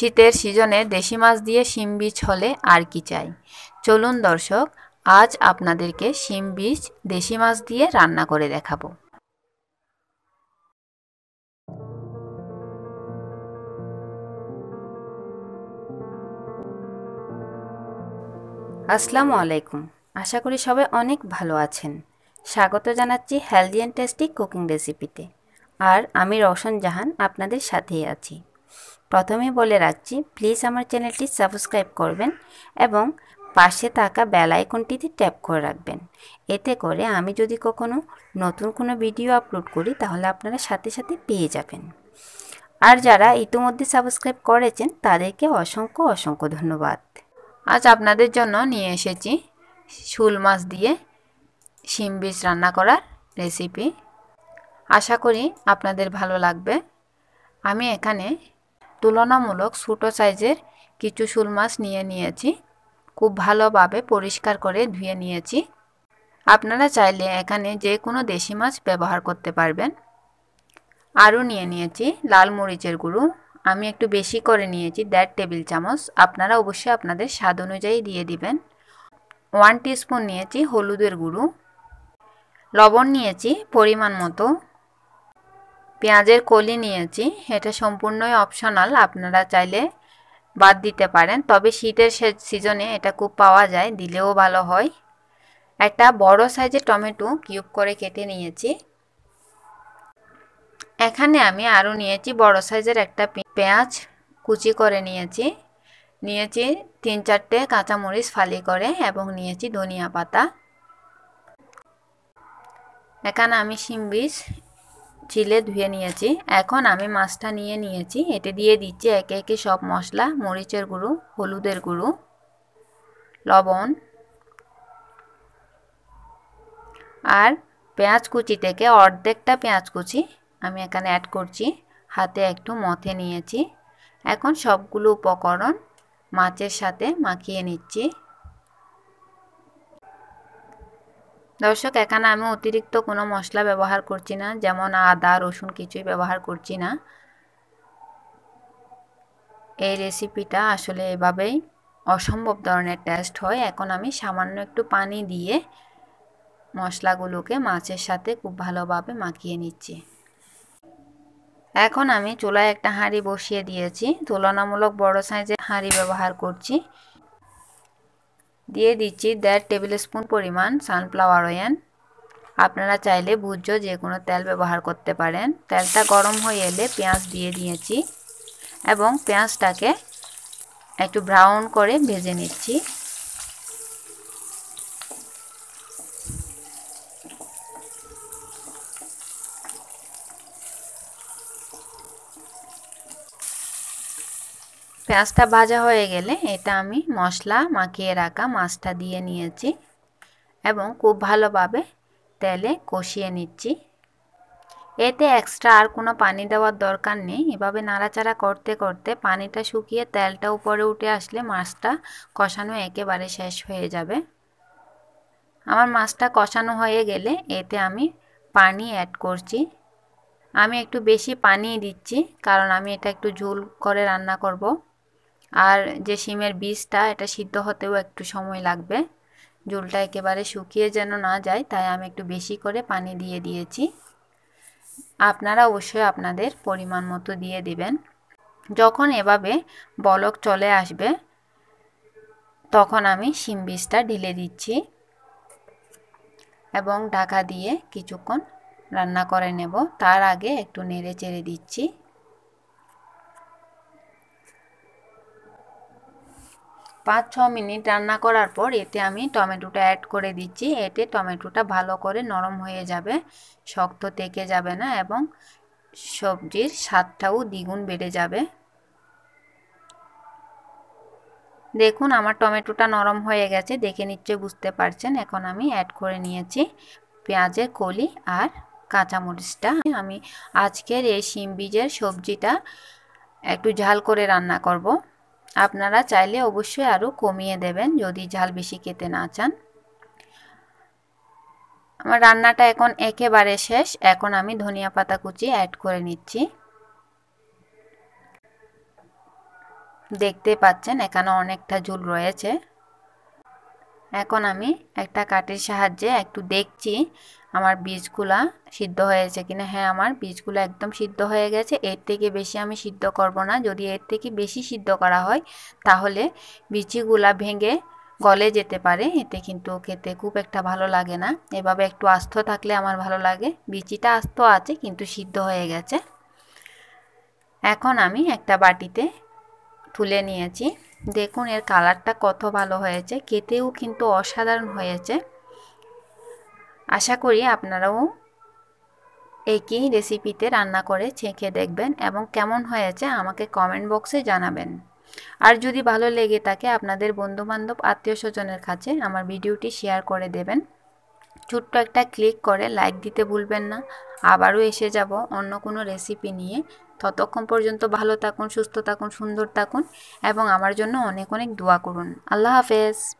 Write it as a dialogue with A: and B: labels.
A: শীতের সিজনে দেশি মাছ দিয়ে শিম বীজ হলে আর কি চাই? চলুন দর্শক, আজ আপনাদেরকে শিম বীজ, দেশি মাছ দিয়ে রান্না করে দেখাবো। আসসালামু আলাইকুম। আশা করি সবাই অনেক ভালো আছেন। স্বাগত জানাচ্ছি হেলদি অ্যান্ড টেস্টি কুকিং রেসিপিতে আর আমি রওশন জাহান, আপনাদের সাথেই আছি। প্রথমে বলে রাখছি প্লিজ আমার চ্যানেলটি সাবস্ক্রাইব করবেন এবং পাশে থাকা বেল আইকনটিতে ট্যাপ করে রাখবেন। এতে করে আমি যদি কখনো নতুন কোনো ভিডিও আপলোড করি, তাহলে আপনারা সাথে সাথে পেয়ে যাবেন। আর যারা ইতিমধ্যে সাবস্ক্রাইব করেছেন, তাদেরকে অসংখ্য অসংখ্য ধন্যবাদ। আজ আপনাদের জন্য নিয়ে এসেছি শুল মাছ দিয়ে শিম বীজ রান্না করার রেসিপি আশা করি আপনাদের ভালো লাগবে। আমি এখানে তুলনামূলক ছোটো সাইজের কিছু শুল মাছ নিয়ে নিয়েছি। খুব ভালোভাবে পরিষ্কার করে ধুয়ে নিয়েছি। আপনারা চাইলে এখানে যে কোনো দেশি মাছ ব্যবহার করতে পারবেন। আরও নিয়ে নিয়েছি লাল মরিচের গুঁড়ো। আমি একটু বেশি করে নিয়েছি, দেড় টেবিল চামচ। আপনারা অবশ্যই আপনাদের স্বাদ অনুযায়ী দিয়ে দিবেন। ওয়ান স্পুন নিয়েছি হলুদের গুঁড়ো। লবণ নিয়েছি পরিমাণ মতো। পেঁয়াজের কলি নিয়েছি, এটা সম্পূর্ণই অপশনাল আপনারা চাইলে বাদ দিতে পারেন। তবে শীতের সিজনে এটা খুব পাওয়া যায়, দিলেও ভালো হয়। একটা বড় সাইজের টমেটো কিউব করে কেটে নিয়েছি। এখানে আমি আরও নিয়েছি বড় সাইজের একটা পেঁয়াজ কুচি করে নিয়েছি। নিয়েছি তিন চারটে কাঁচামরিচ ফালি করে এবং নিয়েছি ধনিয়া পাতা। এখানে আমি শিম বীজ চিলে ধুয়ে নিয়েছি। এখন আমি মাছটা নিয়ে নিয়েছি। এতে দিয়ে দিচ্ছি একে একে সব মশলা, মরিচের গুঁড়ো, হলুদের গুঁড়ো, লবণ আর পেঁয়াজ কুচি থেকে অর্ধেকটা পেঁয়াজ কুচি আমি এখানে অ্যাড করছি। হাতে একটু মথে নিয়েছি। এখন সবগুলো উপকরণ মাছের সাথে মাখিয়ে নিচ্ছি। দর্শক, এখানে আমি অতিরিক্ত কোনো মশলা ব্যবহার করছি না, যেমন আদা, রসুন কিছুই ব্যবহার করছি না। এই রেসিপিটা আসলে এভাবেই অসম্ভব ধরনের টেস্ট হয়। এখন আমি সামান্য একটু পানি দিয়ে মশলাগুলোকে মাছের সাথে খুব ভালোভাবে মাখিয়ে নিচ্ছি। এখন আমি চুলায় একটা হাঁড়ি বসিয়ে দিয়েছি। তুলনামূলক বড় সাইজের হাঁড়ি ব্যবহার করছি। দিয়ে দিচ্ছি দেড় টেবিল স্পুন পরিমাণ সানফ্লাওয়ার অয়েল আপনারা চাইলে ভুজ্য যে কোনো তেল ব্যবহার করতে পারেন। তেলটা গরম হয়ে এলে পেঁয়াজ দিয়ে দিয়েছি এবং পেঁয়াজটাকে একটু ব্রাউন করে ভেজে নিচ্ছি। পেঁয়াজটা ভাজা হয়ে গেলে এটা আমি মশলা মাখিয়ে রাখা মাছটা দিয়ে নিয়েছি এবং খুব ভালোভাবে তেলে কষিয়ে নিচ্ছি। এতে এক্সট্রা আর কোনো পানি দেওয়ার দরকার নেই। এভাবে নাড়াচাড়া করতে করতে পানিটা শুকিয়ে তেলটা উপরে উঠে আসলে মাছটা কষানো একেবারে শেষ হয়ে যাবে। আমার মাছটা কষানো হয়ে গেলে এতে আমি পানি অ্যাড করছি। আমি একটু বেশি পানি দিচ্ছি, কারণ আমি এটা একটু ঝোল করে রান্না করব। আর যে শিমের বীজটা, এটা সিদ্ধ হতেও একটু সময় লাগবে। ঝোলটা একেবারে শুকিয়ে যেন না যায়, তাই আমি একটু বেশি করে পানি দিয়ে দিয়েছি। আপনারা অবশ্যই আপনাদের পরিমাণ মতো দিয়ে দিবেন। যখন এভাবে বলক চলে আসবে, তখন আমি শিম বীজটা ঢেলে দিচ্ছি এবং ঢাকা দিয়ে কিছুক্ষণ রান্না করে নেব। তার আগে একটু নেড়ে চেড়ে দিচ্ছি। পাঁচ ছ মিনিট রান্না করার পর এতে আমি টমেটোটা অ্যাড করে দিচ্ছি। এতে টমেটোটা ভালো করে নরম হয়ে যাবে, শক্ত থেকে যাবে না এবং সবজির স্বাদটাও দ্বিগুণ বেড়ে যাবে। দেখুন আমার টমেটোটা নরম হয়ে গেছে, দেখে নিশ্চয় বুঝতে পারছেন। এখন আমি অ্যাড করে নিয়েছি পেঁয়াজের কলি আর কাঁচামরিচটা। আমি আজকের এই শিম বীজের সবজিটা একটু ঝাল করে রান্না করব। আপনারা চাইলে অবশ্যই আরও কমিয়ে দেবেন যদি ঝাল বেশি খেতে না চান। আমার রান্নাটা এখন একেবারে শেষ। এখন আমি ধনিয়া পাতা কুচি অ্যাড করে নিচ্ছি। দেখতে পাচ্ছেন এখানে অনেকটা ঝুল রয়েছে। এখন আমি একটা কাঠের সাহায্যে একটু দেখছি আমার বীজগুলা সিদ্ধ হয়েছে কিনা। হ্যাঁ আমার বীজগুলো একদম সিদ্ধ হয়ে গেছে। এর থেকে বেশি আমি সিদ্ধ করব না। যদি এর থেকে বেশি সিদ্ধ করা হয়, তাহলে বিচিগুলা ভেঙে গলে যেতে পারে। এতে কিন্তু খেতে খুব একটা ভালো লাগে না। এভাবে একটু আস্ত থাকলে আমার ভালো লাগে। বিচিটা আস্ত আছে, কিন্তু সিদ্ধ হয়ে গেছে। এখন আমি একটা বাটিতে তুলে নিয়েছি। দেখুন, এর কালারটা কত ভালো হয়েছে। খেতেও কিন্তু অসাধারণ হয়েছে। আশা করি আপনারাও একই রেসিপিতে রান্না করে ছেঁকে দেখবেন এবং কেমন হয়েছে আমাকে কমেন্ট বক্সে জানাবেন। আর যদি ভালো লেগে থাকে আপনাদের বন্ধুবান্ধব আত্মীয় স্বজনের কাছে আমার ভিডিওটি শেয়ার করে দেবেন। ছোট্ট একটা ক্লিক করে লাইক দিতে ভুলবেন না। আবারও এসে যাব অন্য কোনো রেসিপি নিয়ে। ততক্ষণ পর্যন্ত ভালো থাকুন, সুস্থ থাকুন, সুন্দর থাকুন এবং আমার জন্য অনেক অনেক দোয়া করুন। আল্লাহ হাফেজ।